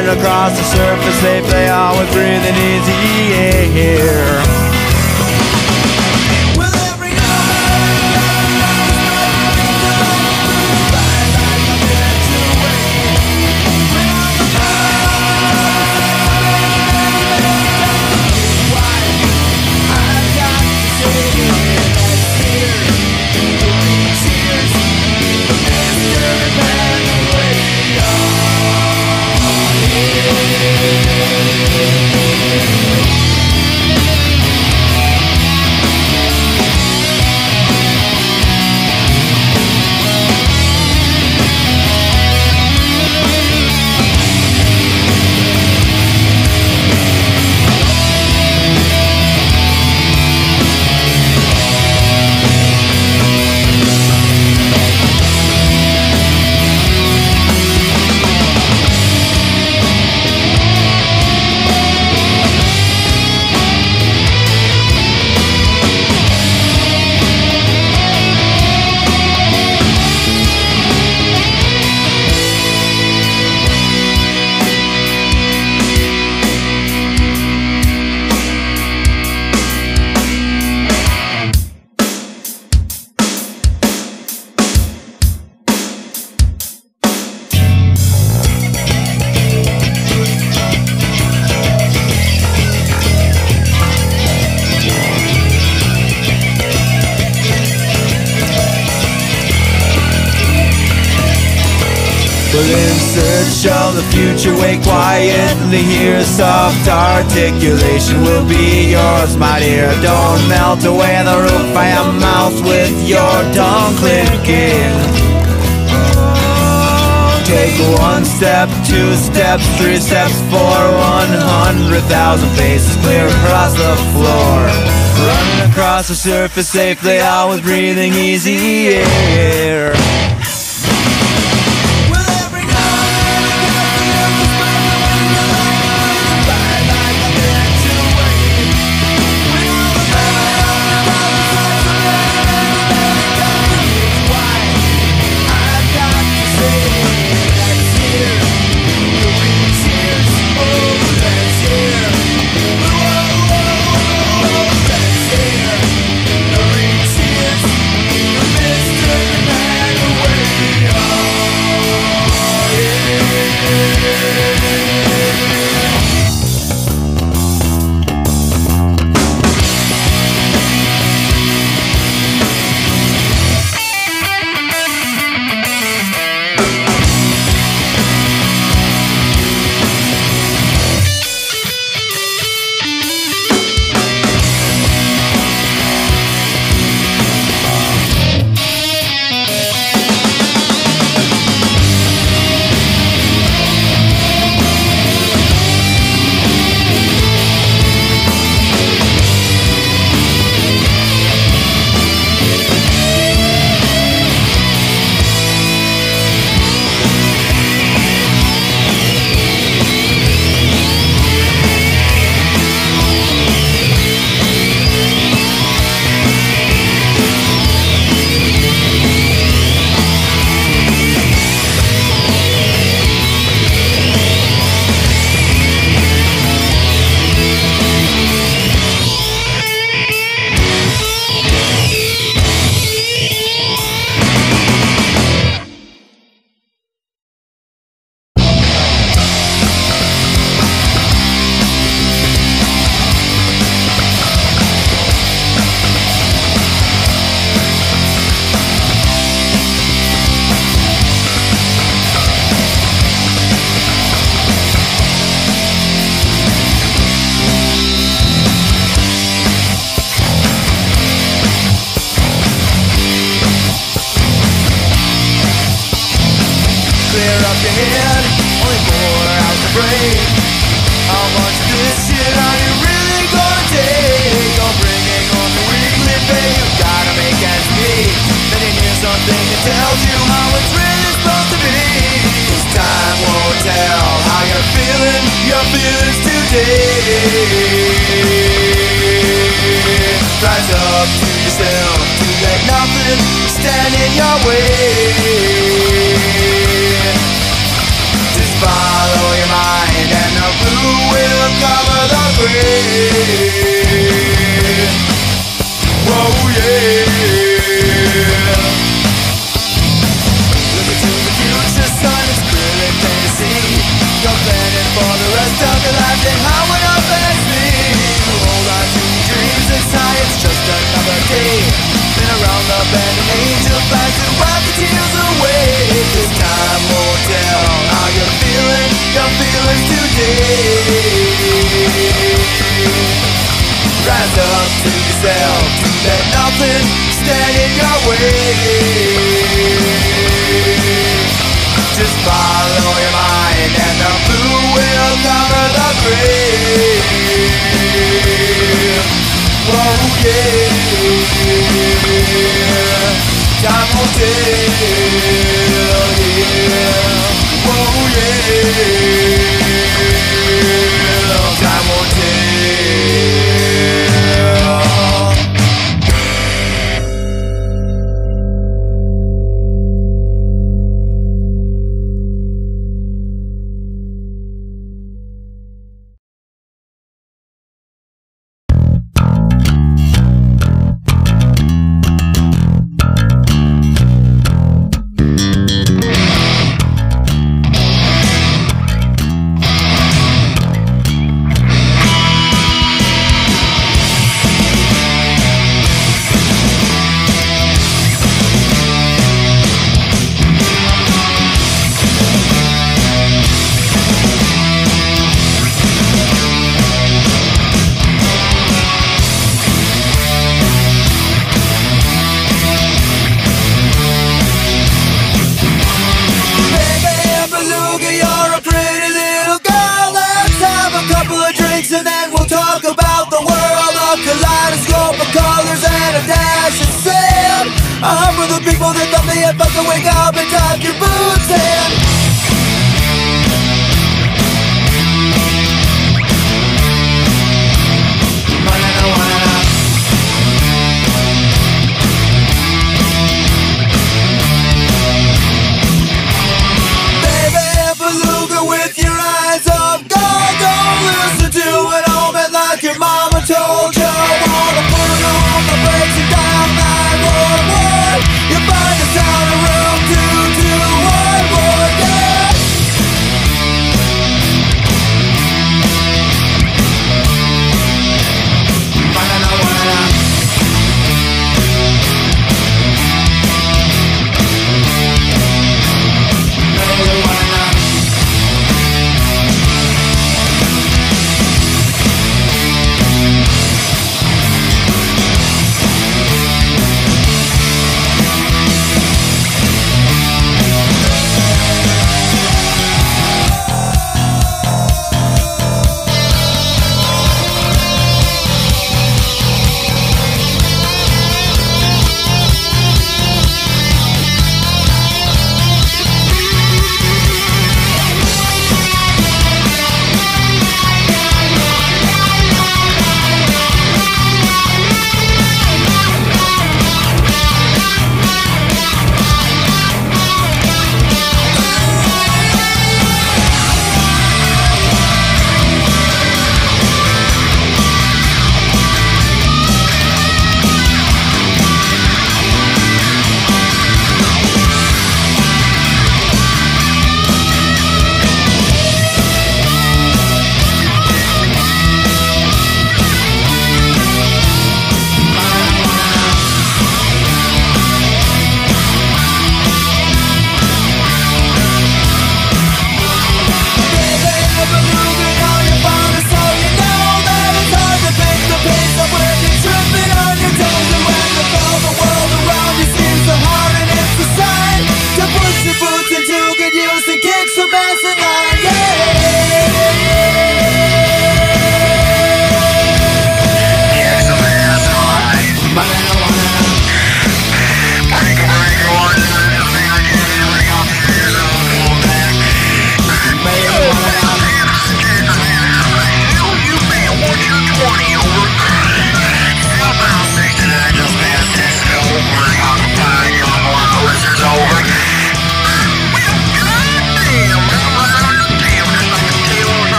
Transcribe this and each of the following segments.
Running across the surface, they play always breathing easy here. Future wait quietly. Here Soft articulation will be yours, my dear. Don't melt away the roof. I am mouth with your tongue clicking. Take one step, two steps, three steps, four. One hundred thousand faces clear across the floor. Running across the surface safely, always breathing easy air Tell you how it's really supposed to be. Time won't tell how you're feeling your feelings today. Rise up to yourself to let nothing stand in your way. Just follow your mind and the blue will cover the gray. Yeah. today. Rise up to yourself Let nothing stand in your way. Just follow your mind And the blue will cover the gray Oh yeah. Time will tell yeah. Oh yeah. make talking about.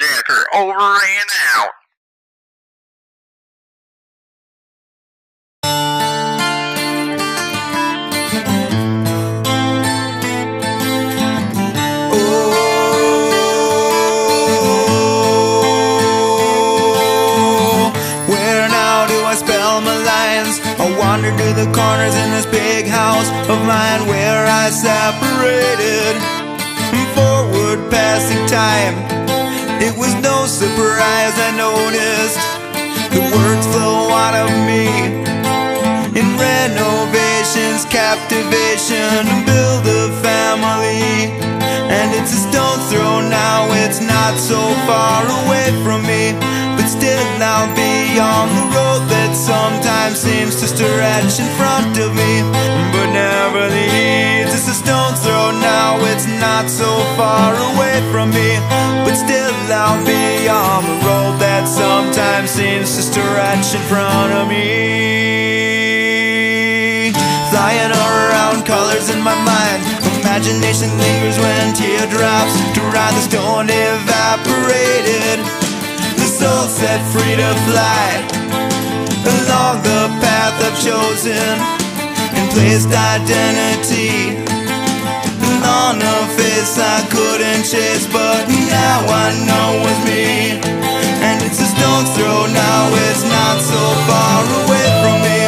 Hijacker over and out. Oh, where now do I spell my lines? I wander to the corners in this big house of mine where I separated forward passing time. Surprise I noticed the words flow out of me in renovations, captivation, build a family. And it's a stone's throw now, it's not so far away from me. But still, I'll be on the road sometimes seems to stretch in front of me, but never leads. It's a stone's throw now, it's not so far away from me. But still, I'll be on the road that sometimes seems to stretch in front of me. Flying around colors in my mind. Imagination lingers when teardrops dry the stone evaporated. The soul set free to fly along the path I've chosen and placed identity on a face I couldn't chase, but now I know it's me. And it's a stone's throw now, it's not so far away from me.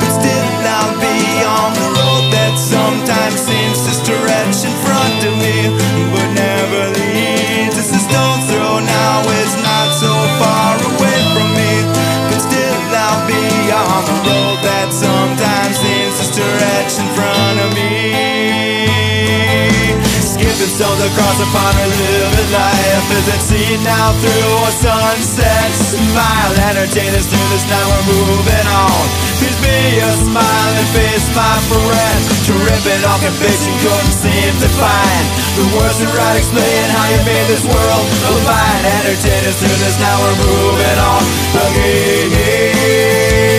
But still, I'll be on the road that sometimes seems to stretch in front of me, but never Skipping stones across upon pond, living life as it seen now through a sunset. Smile, entertain us through this night, we're moving on. Please be a smiling face, my friend. Tripping off and conviction, couldn't seem to find the words to write, explain how you made this world of mine. Entertain us through this night, we're moving on again.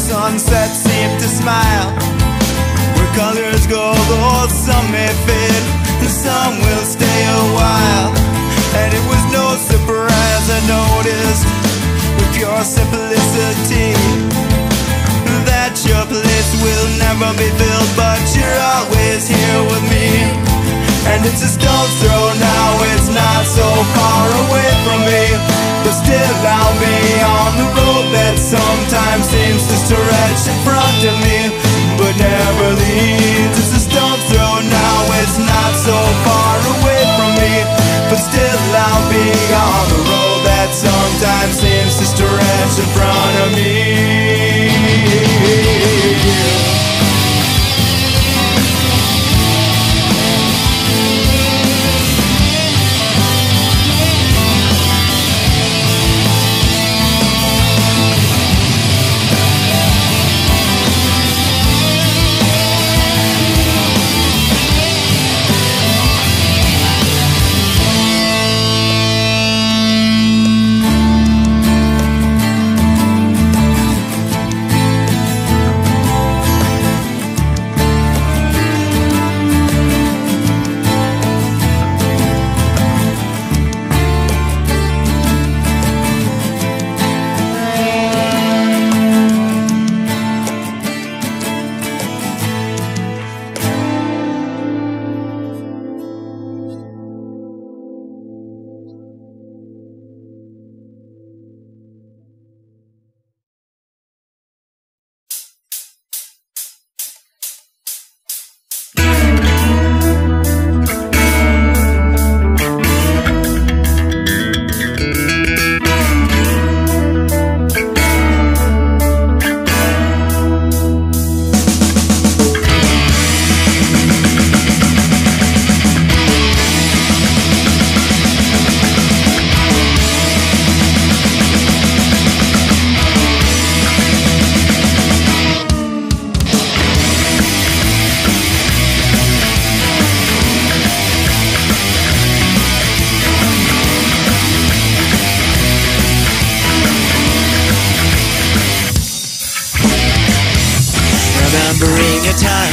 Sunsets seem to smile. Where colors go, though some may fade, and some will stay a while. And it was no surprise I noticed with pure simplicity that your place will never be filled, but you're always here with me. And it's a stone's throw now, it's not so far away from me. But still, I'll be on the road that sometimes seems to stretch in front of me, but never leads. It's a stone's throw now, it's not so far away from me. But still, I'll be on the road that sometimes seems to stretch in front of me.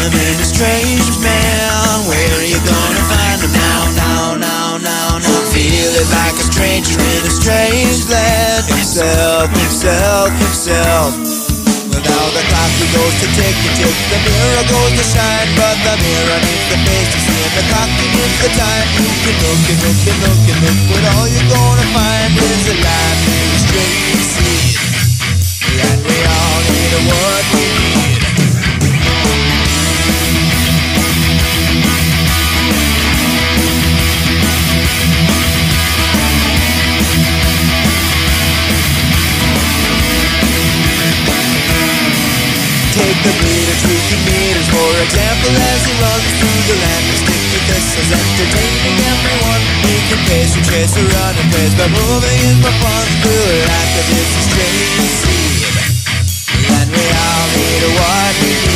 I'm in a strange man Where are you gonna find him now, now, now, now, now? Feeling like a stranger in a strange land. Himself, himself, himself. Now the clock he goes to tick, to tick The mirror goes to shine But the mirror needs the face to see. The clock needs the time. You can look and look and look and look But all you're gonna find is a life in a strange sea And we all need a word we need. The meter, tweaking meters. For example, as he runs through the land With sticky thistles, entertaining everyone. He can pace and chase or run and pace But moving is more fun through it's a strange seed And we all need what we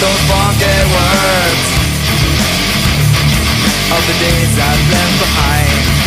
those funky words of the days I've left behind.